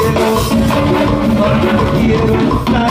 quiero, porque quiero estar.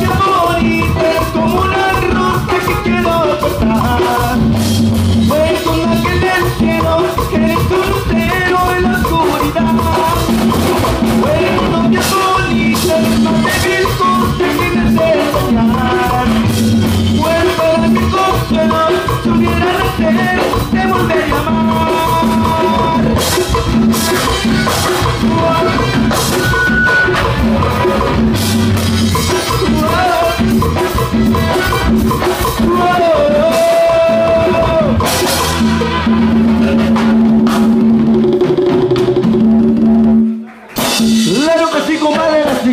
Come on.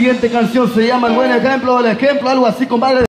siguiente canción se llama El buen ejemplo, el ejemplo, algo así, compadre.